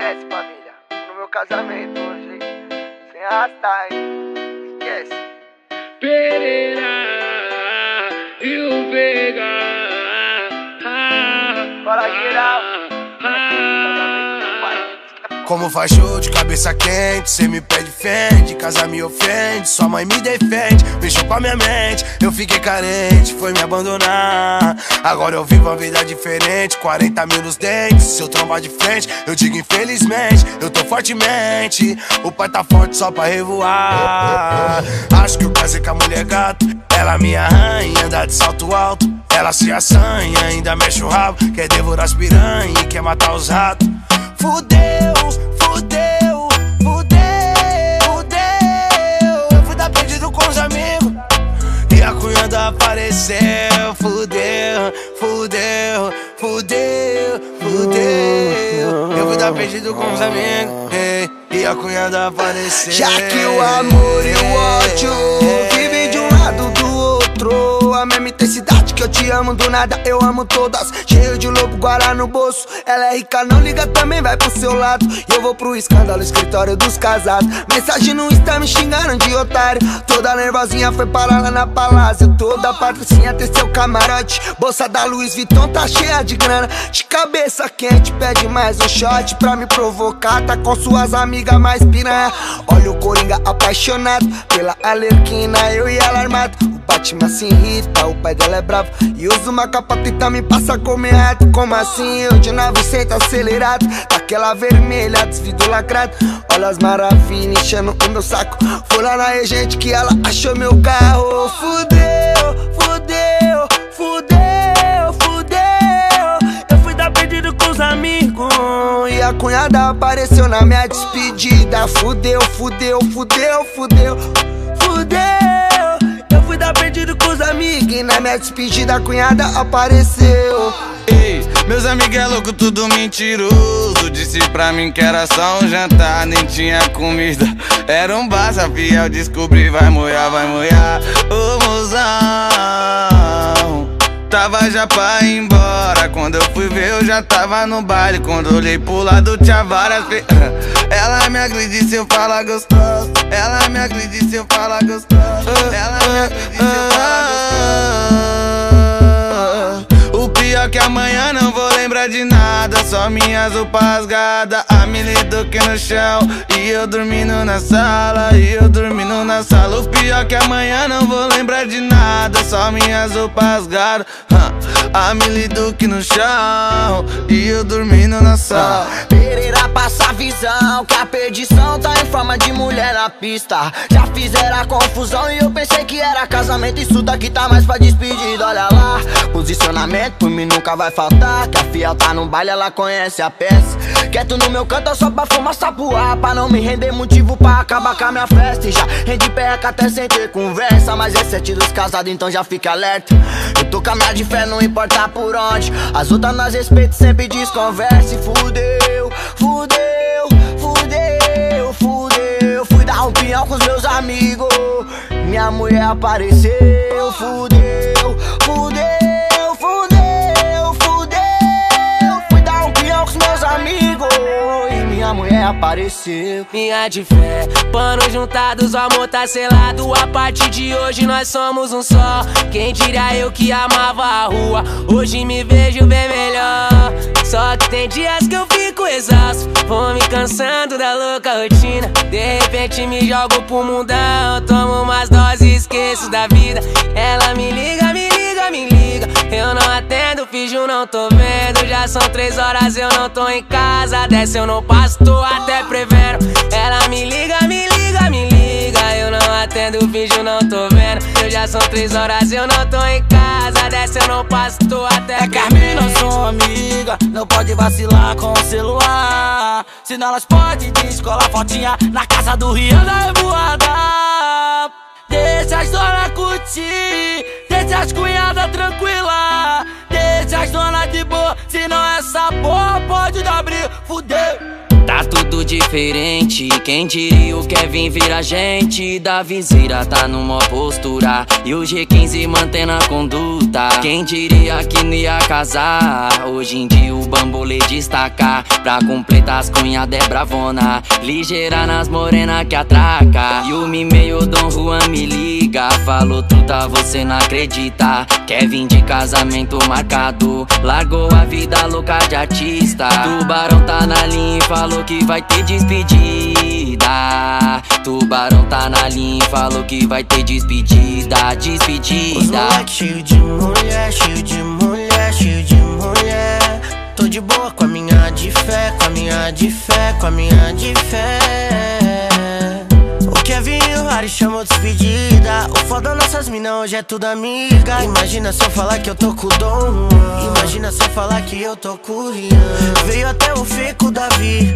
Esquece, família. No meu casamento hoje, sem arrastar, hein? Esquece. Pereira e o Veiga. Bora, geral. Como faz show de cabeça quente, cê me pede fende, casa me ofende, sua mãe me defende, mexeu com a minha mente, eu fiquei carente, foi me abandonar. Agora eu vivo uma vida diferente, 40 mil nos dentes, se eu trombar de frente, eu digo infelizmente, eu tô fortemente, o pai tá forte só pra revoar. Acho que eu casei com a mulher gato, ela minha rainha, anda de salto alto, ela se assanha, ainda mexe o rabo, quer devorar as piranha e quer matar os ratos. Fudeu, fudeu, fudeu, fudeu. Eu fui dar perdido com os amigos e a cunhada apareceu. Fudeu, fudeu, fudeu, fudeu. Eu fui dar perdido com os amigos hey, e a cunhada apareceu. Já que o amor e o ódio vivem de um lado do outro. A mesma intensidade que eu te amo do nada, eu amo todas. Cheio de lobo guará no bolso. Ela é rica, não liga também, vai pro seu lado. E eu vou pro escândalo, escritório dos casados. Mensagem no Insta me xingaram de otário. Toda nervosinha foi parar lá na palácio. Toda patricinha tem seu camarote. Bolsa da Louis Vuitton tá cheia de grana. De cabeça quente, pede mais um shot pra me provocar. Tá com suas amigas mais piranha. Olha o Coringa apaixonado pela Alerquina, eu e ela armado. Batman se irrita, o pai dela é bravo. E usa uma capa tenta me passa como errado. Como assim? Eu de 900 acelerado. Daquela vermelha, desvido lacrado. Olha as maravilhas enchendo o meu saco. Foi lá na regente que ela achou meu carro. Fudeu, fudeu, fudeu, fudeu. Eu fui dar perdido com os amigos. E a cunhada apareceu na minha despedida. Fudeu, fudeu, fudeu, fudeu, fudeu. Perdido com os amigos. E na minha despedida a cunhada apareceu. Ei, meus amigos é louco, tudo mentiroso. Disse pra mim que era só um jantar, nem tinha comida. Era um barça fiel, descobri, vai molhar, vai molhar. Ô mozão, tava já pra ir embora. Quando eu fui ver, eu já tava no baile. Quando olhei pro lado, tinha várias. Ela me agride se eu falar gostoso. Ela me agride se eu falar gostoso. Ela me agride se eu falar gostoso. O pior que amanhã não vou lembrar de nada. Só minhas roupas rasgadas, a Mili Duque no chão. E eu dormindo na sala, e eu dormindo na sala. O pior que amanhã não vou lembrar de nada. Só minhas roupas rasgadas, a Mili Duque no chão. E eu dormindo na sala. Pereira passa a visão que a perdição tá em forma de mulher na pista. Já fizeram a confusão e eu pensei que era casamento. Isso daqui tá mais pra despedida, olha lá. Posicionamento por mim nunca vai faltar. Que a fiel tá no baile, ela conhece a peça. Quieto no meu canto, só pra fumar sapuar. Pra não me render motivo pra acabar com a minha festa. E já rendi perca até sem ter conversa. Mas é sete dos casados, então já fica alerta. Eu tô minha de fé, não importa por onde. As outras nós respeito, sempre desconversa. E fudeu, fudeu, fudeu, fudeu. Fui dar um pinhão com os meus amigos. Minha mulher apareceu, fudeu, fudeu, fudeu, fudeu. Fui dar um pinhão com os meus amigos. Minha mulher apareceu. Minha de fé, pano juntados, o amor tá selado. A partir de hoje nós somos um só. Quem diria eu que amava a rua, hoje me vejo bem melhor. Só que tem dias que eu fico exausto, vou me cansando da louca rotina. De repente me jogo pro mundão, tomo umas doses esqueço da vida. Ela me liga, me liga, me liga. Eu não atendo, finjo, não tô vendo. Já são três horas, eu não tô em casa. Dessa eu não passo, tô até prevendo. Ela me liga, me liga, me liga. Eu não atendo, finjo, não tô vendo. Eu já são três horas, eu não tô em casa. Dessa eu não passo, tô até É Carmina, sua amiga, não pode vacilar com o celular. Senão elas podem descolar fotinha na casa do Rian da revoada. Deixa as dona curtir, essa porra pode dar briga, fudeu. Tudo diferente. Quem diria o Kevin vira gente? Da viseira tá numa postura. E o G15 mantendo a conduta. Quem diria que não ia casar? Hoje em dia o bambolê destaca. Pra completar as cunhadas é bravona. Ligeira nas morena que atraca. E o meio Dom Juan me liga. Falou truta, você não acredita. Kevin de casamento marcado. Largou a vida louca de artista. Tubarão tá na linha e falou que vai ter despedida. Tubarão tá na linha falou que vai ter despedida. Despedida. Os cheio de mulher, cheio de mulher, cheio de mulher. Tô de boa com a minha de fé, com a minha de fé, com a minha de fé. O Kevin e o Harry chamou despedida. O foda nossas minas hoje é tudo amiga. Imagina se eu falar que eu tô com o Dom. Imagina se eu falar que eu tô com o Rian. Veio até o Fico Davi.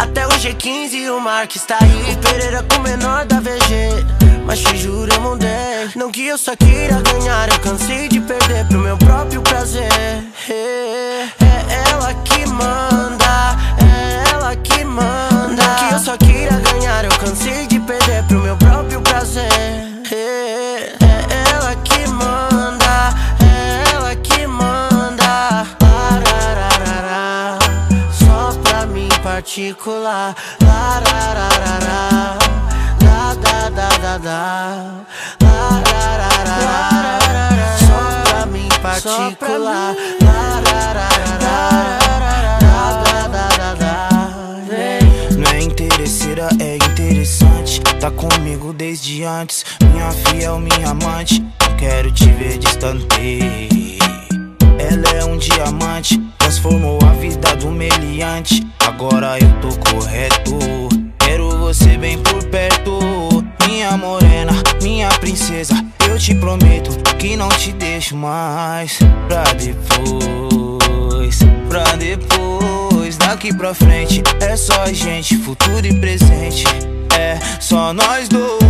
Até o G15 e o Mark está aí. Pereira com o menor da VG. Mas te juro, eu mudei. Não que eu só queira ganhar, eu cansei de perder pro meu próprio particular. Larararara da da La la la la Só pra mim particular. La la la Não é interesseira, é interessante. Tá comigo desde antes. Minha fiel, minha amante. Não quero te ver distante. Ela é um diamante, transformou a vida do meliante. Agora mais pra depois, pra depois. Daqui pra frente é só a gente, futuro e presente, é só nós dois.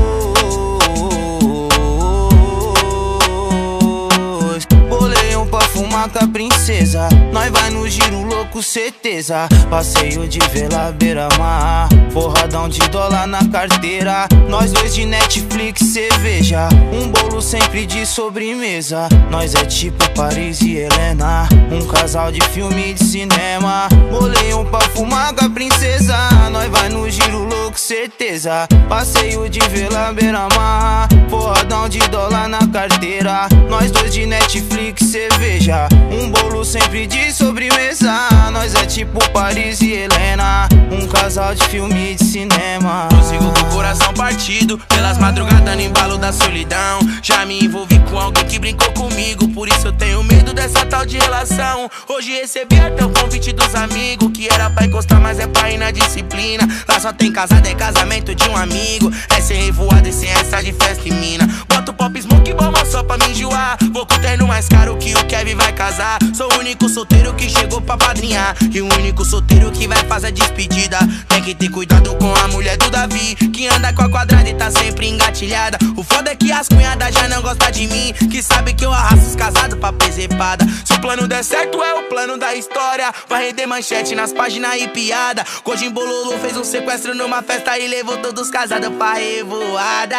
mata princesa Nós vai no giro louco, certeza Passeio de vela beira-mar Forradão de dólar na carteira. Nós dois de Netflix, cerveja Um bolo sempre de sobremesa. Nós é tipo Paris e Helena. Um casal de filme de cinema. Molei um pra fumar com a princesa. Nós vai no giro louco, certeza. Passeio de vela beira-mar. Forradão de dólar na carteira. Nós dois de Netflix, cerveja um bolo sempre de sobremesa. Nós é tipo Paris e Helena. Um casal de filme de cinema. Prossigo com o coração partido Pelas madrugadas no embalo da solidão. Já me envolvi com alguém que brincou comigo Por isso eu tenho medo dessa tal de relação. Hoje recebi até o convite dos amigos Que era pra encostar, mas é pra ir na disciplina. Lá só tem casado, é casamento de um amigo. É sem revoada e sem essa de festa em mina. Boto pop smoke bomba só pra me enjoar. Vou com terno mais caro que o Kevin vai casar. Sou o único solteiro que chegou pra padrinhar. E o único solteiro que vai fazer despedida. Tem que ter cuidado com a mulher do Davi. Que anda com a quadrada e tá sempre engatilhada. O foda é que as cunhadas já não gostam de mim. Que sabe que eu arrasto os casados pra preservada. Se o plano der certo, é o plano da história. Vai render manchete nas páginas e piada. Gojim Bololo fez um sequestro numa festa e levou todos os casados pra revoada.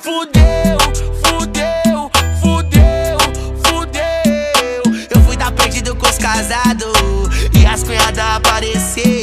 Fudeu, E as cunhadas apareceram.